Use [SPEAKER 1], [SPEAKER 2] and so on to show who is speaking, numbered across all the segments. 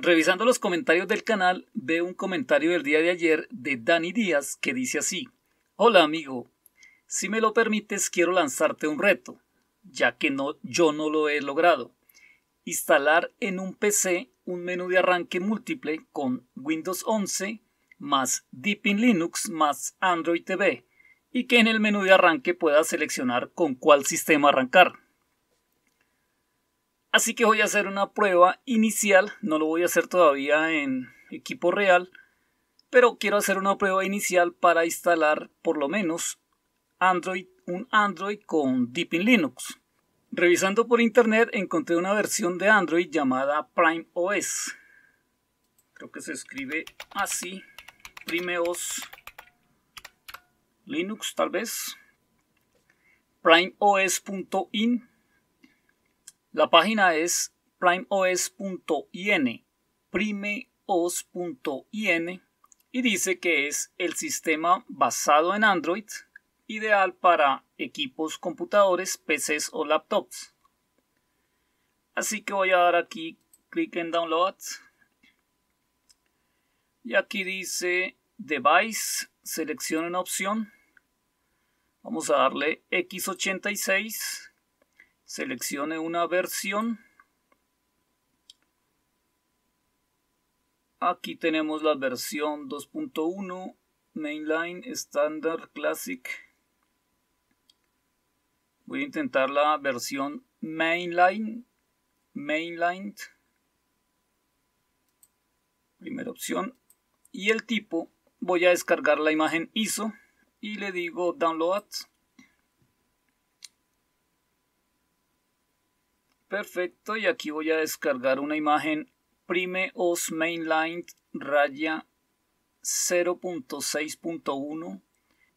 [SPEAKER 1] Revisando los comentarios del canal, veo un comentario del día de ayer de Dani Díaz que dice así: Hola amigo, si me lo permites quiero lanzarte un reto, ya que no, yo no lo he logrado. Instalar en un PC un menú de arranque múltiple con Windows 11 más Deepin Linux más Android TV y que en el menú de arranque pueda seleccionar con cuál sistema arrancar. Así que voy a hacer una prueba inicial, no lo voy a hacer todavía en equipo real, pero quiero hacer una prueba inicial para instalar por lo menos Android, un Android con Deepin Linux. Revisando por internet encontré una versión de Android llamada Prime OS. Creo que se escribe así, Prime OS Linux tal vez. PrimeOS.in la página es primeos.in, primeos.in, y dice que es el sistema basado en Android, ideal para equipos computadores, PCs o laptops. Así que voy a dar aquí clic en Download. Y aquí dice Device, selecciona una opción. Vamos a darle X86 seleccione una versión. Aquí tenemos la versión 2.1 Mainline Standard Classic. Voy a intentar la versión Mainline. Mainline. Primera opción. Y el tipo, voy a descargar la imagen ISO y le digo Download. Perfecto, y aquí voy a descargar una imagen Prime OS Mainline raya 0.6.1.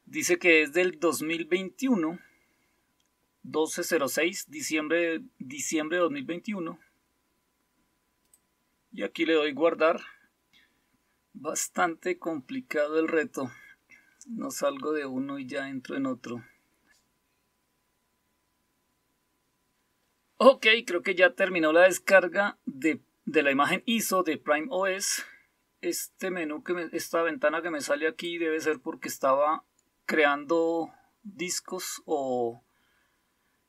[SPEAKER 1] Dice que es del 2021, 1206, diciembre, diciembre de 2021. Y aquí le doy guardar. Bastante complicado el reto. No salgo de uno y ya entro en otro. Ok, creo que ya terminó la descarga de, la imagen ISO de Prime OS. Este menú, que esta ventana que me sale aquí debe ser porque estaba creando discos o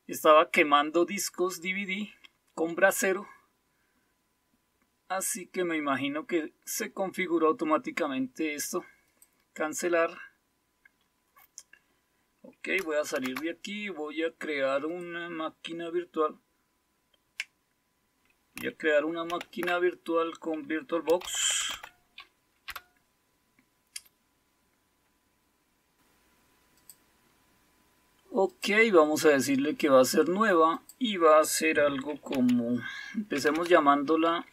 [SPEAKER 1] estaba quemando discos DVD con brasero. Así que me imagino que se configuró automáticamente esto. Cancelar. Ok, voy a salir de aquí. Voy a crear una máquina virtual. Voy a crear una máquina virtual con VirtualBox. Ok, vamos a decirle que va a ser nueva y va a ser algo como, empecemos llamándola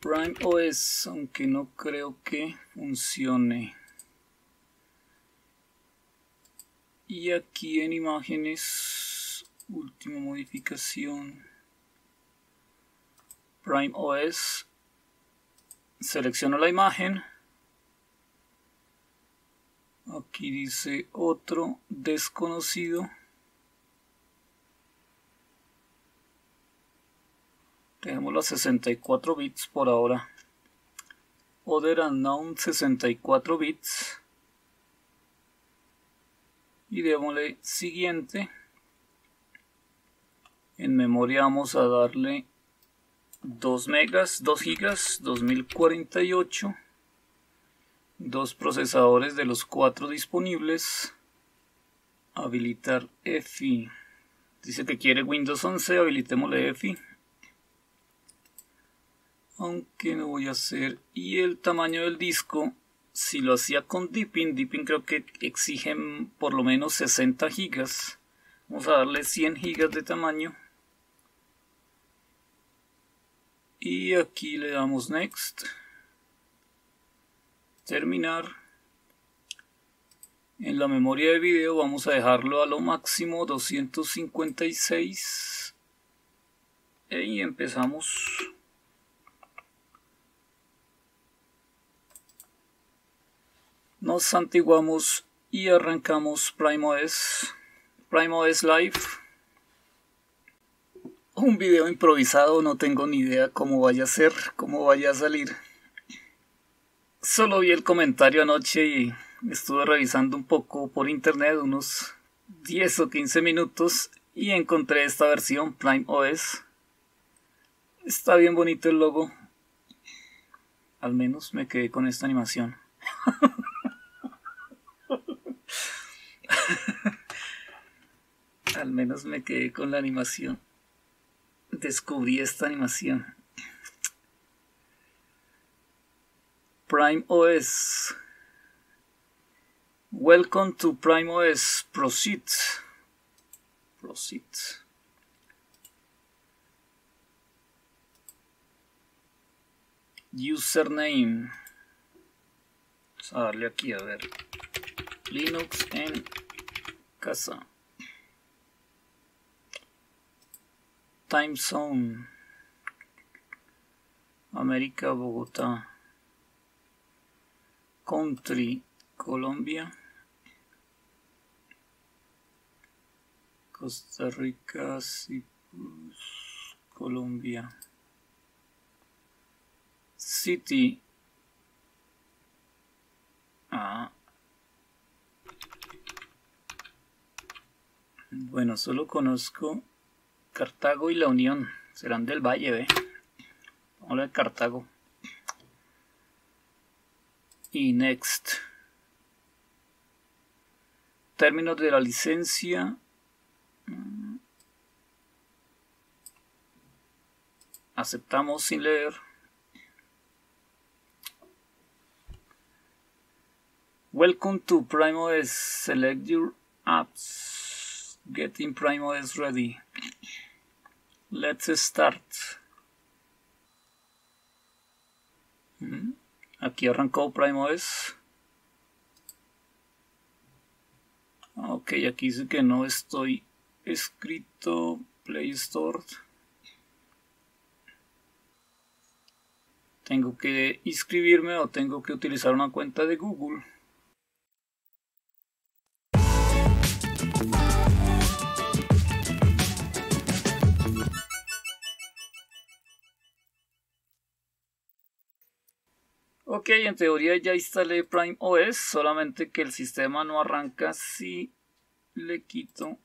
[SPEAKER 1] Prime OS, aunque no creo que funcione. Y aquí en imágenes última modificación. Prime OS selecciono la imagen. Aquí dice otro desconocido. Tenemos los 64 bits por ahora. Other Unknown 64 bits y démosle siguiente. En memoria vamos a darle 2 megas 2 gigas 2048 dos procesadores de los cuatro disponibles. Habilitar EFI. Dice que quiere Windows 11 habilitémosle EFI. Aunque no voy a hacer y el tamaño del disco si lo hacía con Deepin, Deepin creo que exige por lo menos 60 gigas. Vamos a darle 100 gigas de tamaño. Y aquí le damos Next. Terminar. En la memoria de video vamos a dejarlo a lo máximo 256. Y empezamos. Nos santiguamos y arrancamos PrimeOS, PrimeOS Live. un video improvisado, no tengo ni idea cómo vaya a ser, cómo vaya a salir. Solo vi el comentario anoche y estuve revisando un poco por internet, unos 10 o 15 minutos, y encontré esta versión Prime OS. Está bien bonito el logo. Al menos me quedé con esta animación. Al menos me quedé con la animación. Descubrí esta animación. Prime OS. Welcome to Prime OS. Proceed. Proceed. Username. Vamos a darle aquí a ver. Linux en casa. Time Zone. América, Bogotá. Country, Colombia. Costa Rica, Colombia. City. Ah. Bueno, solo conozco Cartago y La Unión. Serán del Valle, ¿ve? Hola Cartago. Y next. Términos de la licencia. Aceptamos sin leer. Welcome to PrimeOS. Select your apps. Getting PrimeOS ready. Let's start. Aquí arrancó PrimeOS. Ok, aquí dice que no estoy escrito Play Store. Tengo que inscribirme o tengo que utilizar una cuenta de Google. Ok, en teoría ya instalé Prime OS, solamente que el sistema no arranca si le quito.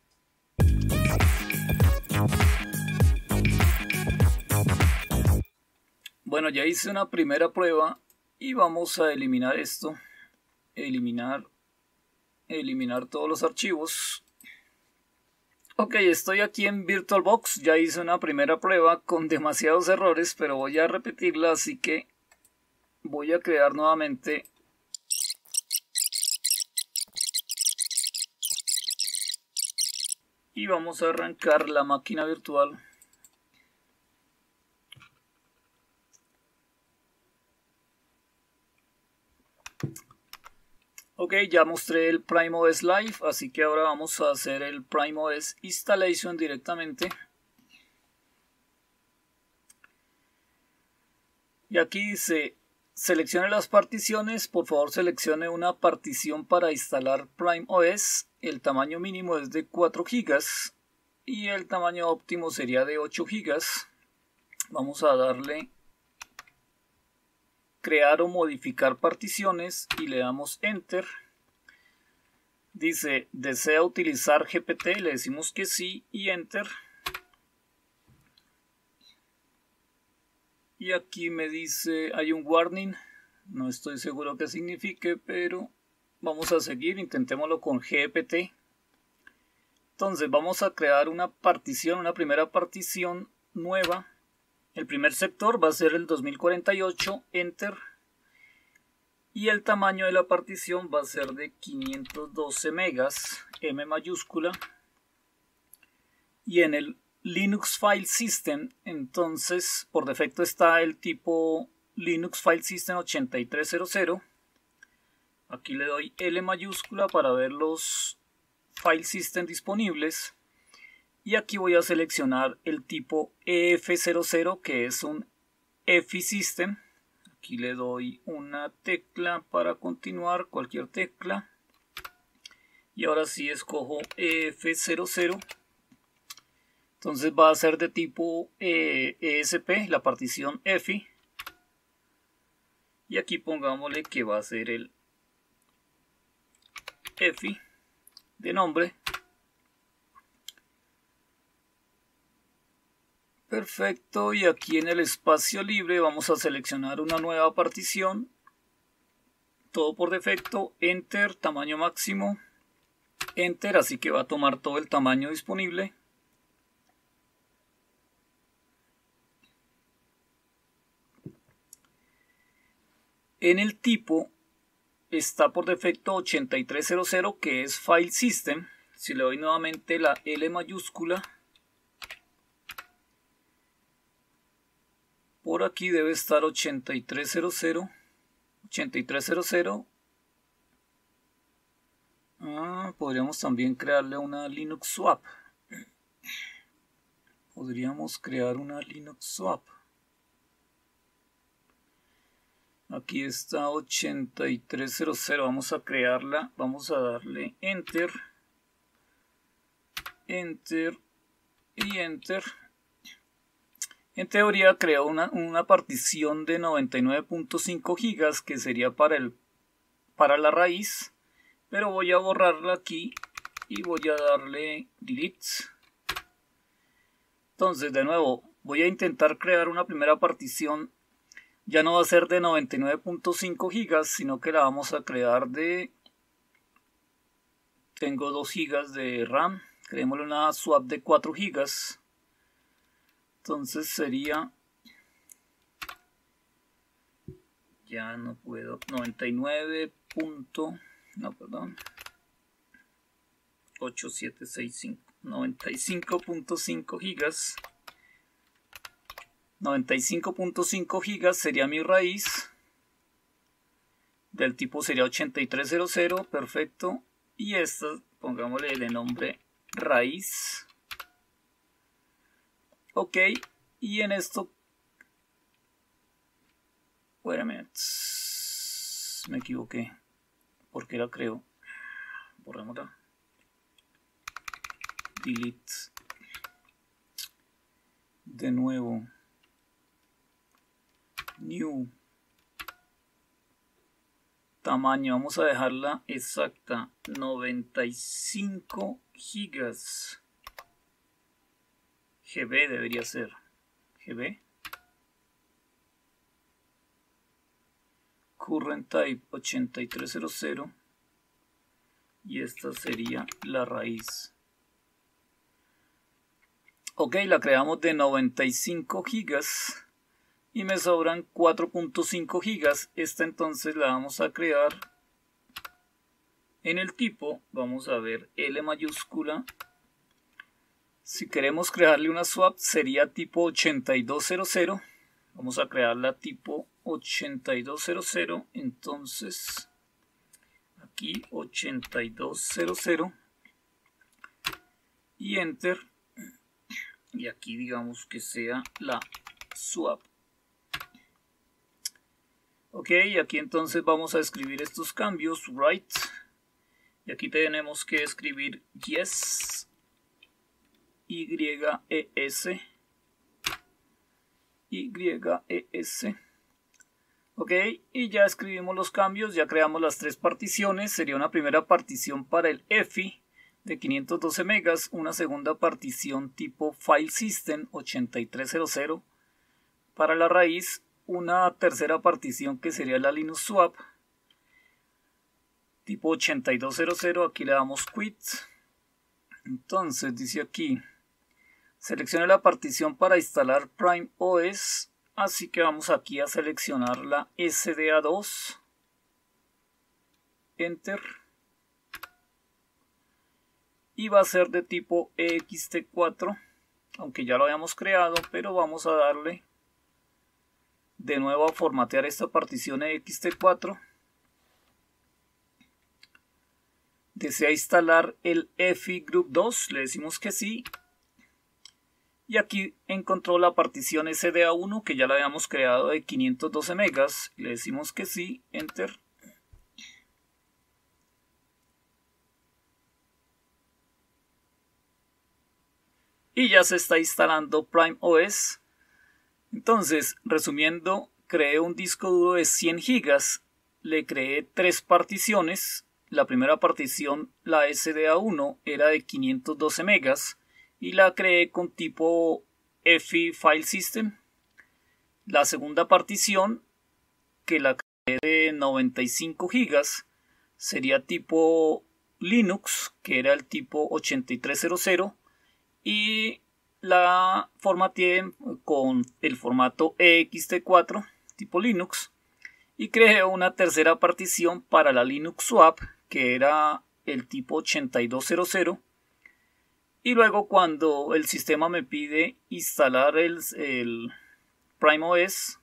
[SPEAKER 1] Bueno, ya hice una primera prueba y vamos a eliminar esto. Eliminar, eliminar todos los archivos. Ok, estoy aquí en VirtualBox, ya hice una primera prueba con demasiados errores, pero voy a repetirla, así que voy a crear nuevamente y vamos a arrancar la máquina virtual Ok, ya mostré el PrimeOS Live, así que ahora vamos a hacer el PrimeOS Installation directamente. Y aquí dice Seleccione las particiones, por favor seleccione una partición para instalar Prime OS. El tamaño mínimo es de 4 GB y el tamaño óptimo sería de 8 GB. Vamos a darle crear o modificar particiones y le damos enter. Dice, desea utilizar GPT, le decimos que sí y enter. Y aquí me dice, hay un warning, no estoy seguro qué signifique, pero vamos a seguir, intentémoslo con GPT. Entonces vamos a crear una partición, una primera partición nueva. El primer sector va a ser el 2048, enter. Y el tamaño de la partición va a ser de 512 megas, M mayúscula. Y en el Linux File System, entonces por defecto está el tipo Linux File System 8300. Aquí le doy L mayúscula para ver los File System disponibles. Y aquí voy a seleccionar el tipo EF00 que es un EFI System. Aquí le doy una tecla para continuar, cualquier tecla. Y ahora sí escojo EF00 Entonces va a ser de tipo ESP, eh, e la partición EFI. Y aquí pongámosle que va a ser el EFI de nombre. Perfecto, y aquí en el espacio libre vamos a seleccionar una nueva partición. Todo por defecto, Enter, tamaño máximo, Enter, así que va a tomar todo el tamaño disponible. En el tipo está por defecto 8300 que es File System. Si le doy nuevamente la L mayúscula, por aquí debe estar 8300. 8300. Ah, podríamos también crearle una Linux Swap. Podríamos crear una Linux Swap. Aquí está 8300. Vamos a crearla. Vamos a darle Enter. Enter. Y Enter. En teoría creo una, una partición de 99.5 gigas que sería para, el, para la raíz. Pero voy a borrarla aquí y voy a darle delete. Entonces de nuevo voy a intentar crear una primera partición ya no va a ser de 99.5 gigas, sino que la vamos a crear de... Tengo 2 gigas de RAM, creémosle una swap de 4 gigas. Entonces sería... Ya no puedo... 99. no, perdón. 8765. 95.5 gigas. 95.5 gigas sería mi raíz. Del tipo sería 8300, perfecto. Y esta, pongámosle el nombre raíz. Ok, y en esto... Wait a minute. Me equivoqué. Porque la creo. Borrémosla. Delete. De nuevo new tamaño. Vamos a dejarla exacta. 95 gigas. GB debería ser. GB current type 8300 y esta sería la raíz. Ok la creamos de 95 gigas y me sobran 4.5 gigas. Esta entonces la vamos a crear en el tipo vamos a ver L mayúscula. Si queremos crearle una swap sería tipo 8200 vamos a crearla tipo 8200 entonces aquí 8200 y enter. Y aquí digamos que sea la swap Ok, aquí entonces vamos a escribir estos cambios, right. Y aquí tenemos que escribir yes, y-e-s, y-e-s. Ok, y ya escribimos los cambios, ya creamos las tres particiones. Sería una primera partición para el EFI de 512 megas, una segunda partición tipo File System 8300 para la raíz una tercera partición que sería la Linux Swap. Tipo 8200 aquí le damos quit. Entonces dice aquí seleccione la partición para instalar Prime OS así que vamos aquí a seleccionar la SDA2 enter. Y va a ser de tipo EXT4 aunque ya lo habíamos creado pero vamos a darle de nuevo a formatear esta partición ext4 desea instalar el EFI Group 2 le decimos que sí. Y aquí encontró la partición SDA1 que ya la habíamos creado de 512 megas le decimos que sí, enter. Y ya se está instalando Prime OS. Entonces, resumiendo, creé un disco duro de 100 gigas, le creé tres particiones. La primera partición, la SDA1, era de 512 megas y la creé con tipo EFI File System. La segunda partición, que la creé de 95 gigas, sería tipo Linux, que era el tipo 8300, y la formateé con el formato ext4 tipo Linux y creé una tercera partición para la Linux Swap que era el tipo 8200 y luego cuando el sistema me pide instalar el, el Prime OS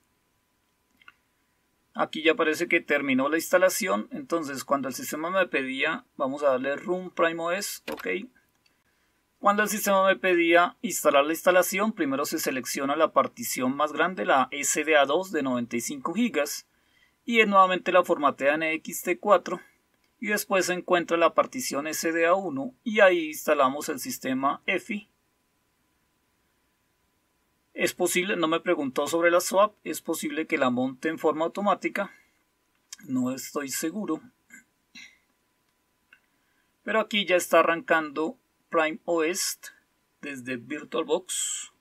[SPEAKER 1] aquí ya parece que terminó la instalación. Entonces cuando el sistema me pedía vamos a darle Run Prime OS ok cuando el sistema me pedía instalar la instalación, primero se selecciona la partición más grande, la SDA2 de 95 GB, y nuevamente la formatea en ext4, y después se encuentra la partición SDA1, y ahí instalamos el sistema EFI. Es posible, no me preguntó sobre la swap, es posible que la monte en forma automática, no estoy seguro. Pero aquí ya está arrancando Prime OS desde VirtualBox.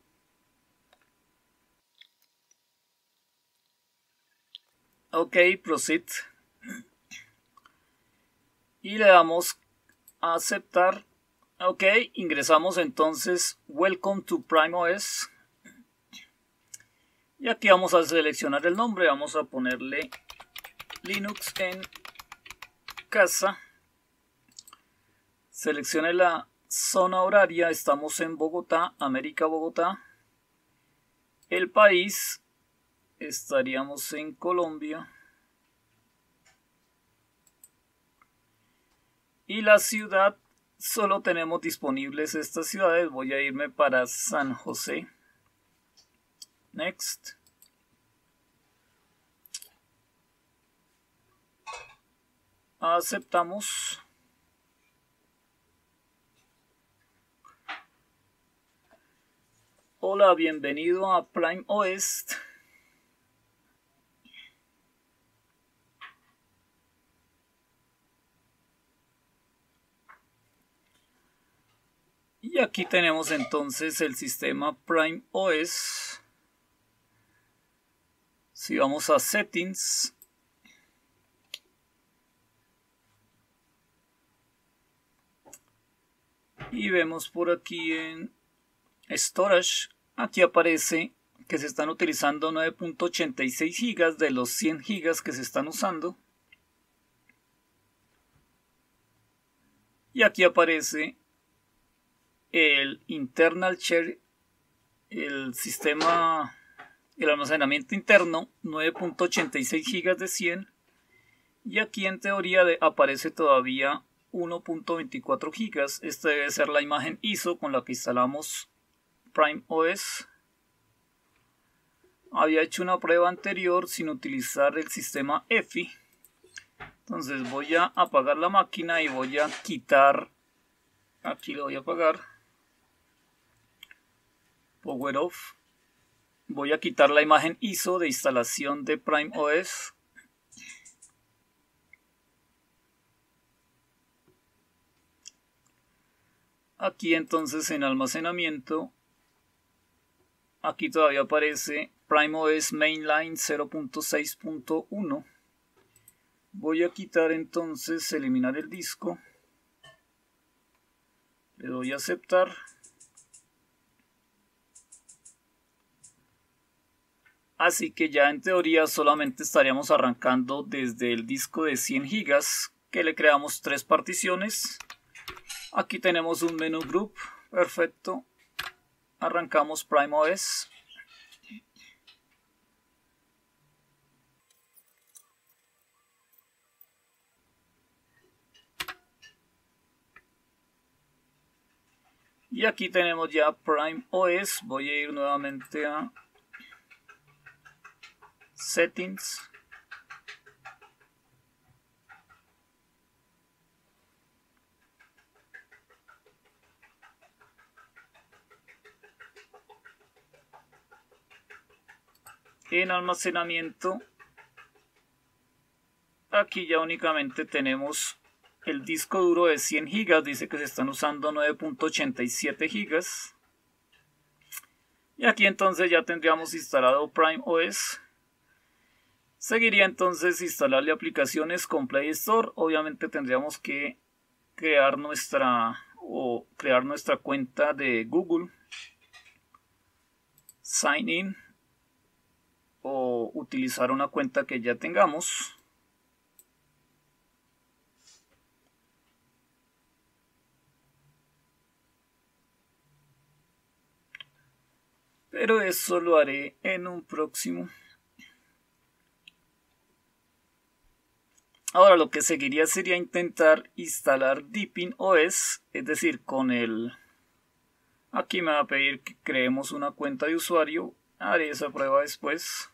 [SPEAKER 1] Ok, proceed. Y le damos a aceptar. Ok, ingresamos entonces Welcome to Prime OS. Y aquí vamos a seleccionar el nombre. Vamos a ponerle Linux en casa. Seleccione la Zona horaria, estamos en Bogotá, América Bogotá. El país, estaríamos en Colombia. Y la ciudad, solo tenemos disponibles estas ciudades. Voy a irme para San José. Next. Aceptamos. Hola, bienvenido a Prime OS. Y aquí tenemos entonces el sistema Prime OS. Si vamos a Settings, y vemos por aquí en Storage Aquí aparece que se están utilizando 9.86 gigas de los 100 gigas que se están usando. Y aquí aparece el internal share, el sistema, el almacenamiento interno, 9.86 gigas de 100. Y aquí en teoría aparece todavía 1.24 gigas. Esta debe ser la imagen ISO con la que instalamos Prime OS. Había hecho una prueba anterior sin utilizar el sistema EFI. Entonces voy a apagar la máquina y voy a quitar. Aquí lo voy a apagar. Power off. Voy a quitar la imagen ISO de instalación de Prime OS. Aquí entonces en almacenamiento Aquí todavía aparece Prime OS Mainline 0.6.1. Voy a quitar entonces, eliminar el disco. Le doy a aceptar. Así que ya en teoría solamente estaríamos arrancando desde el disco de 100 GB que le creamos tres particiones. Aquí tenemos un menú group, perfecto arrancamos Prime OS. Y aquí tenemos ya Prime OS. Voy a ir nuevamente a Settings. En almacenamiento aquí ya únicamente tenemos el disco duro de 100 GB, dice que se están usando 9.87 GB. Y aquí entonces ya tendríamos instalado Prime OS. Seguiría entonces instalarle aplicaciones con Play Store. Obviamente tendríamos que crear nuestra o crear nuestra cuenta de Google. Sign in o utilizar una cuenta que ya tengamos. pero eso lo haré en un próximo. Ahora lo que seguiría sería intentar instalar Deepin OS, es decir, con el... Aquí me va a pedir que creemos una cuenta de usuario, haré esa prueba después.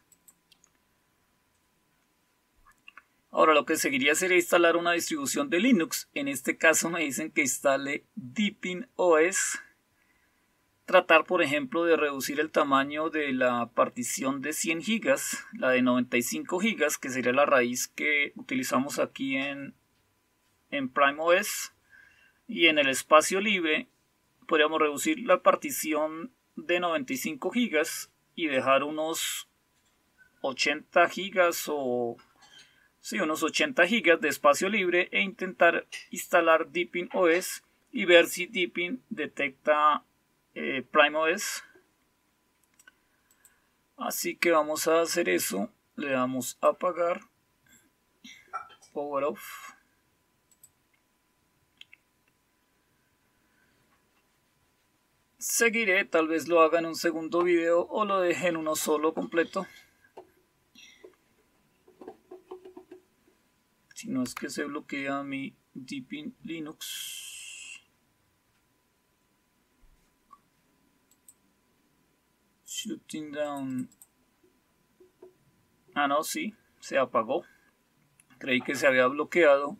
[SPEAKER 1] Ahora lo que seguiría sería instalar una distribución de Linux, en este caso me dicen que instale Deepin OS tratar, por ejemplo, de reducir el tamaño de la partición de 100 GB, la de 95 GB, que sería la raíz que utilizamos aquí en, en Prime OS. Y en el espacio libre podríamos reducir la partición de 95 GB y dejar unos 80 GB o sí, unos 80 GB de espacio libre e intentar instalar Deepin OS y ver si Deepin detecta eh, Prime OS. Así que vamos a hacer eso. Le damos a apagar. Power off. Seguiré, tal vez lo haga en un segundo video o lo deje en uno solo completo. Si no es que se bloquea mi Deepin Linux. Shooting down. Ah, no, sí, se apagó. Creí que se había bloqueado.